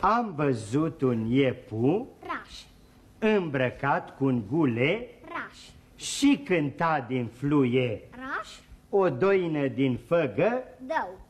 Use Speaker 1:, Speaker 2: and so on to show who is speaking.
Speaker 1: Am văzut un iepu
Speaker 2: Raș,
Speaker 1: îmbrăcat cu un gule
Speaker 2: raș,
Speaker 1: și cânta din fluie.
Speaker 2: Raș,
Speaker 1: o doină din făgă
Speaker 2: dău.